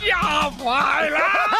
吓坏了！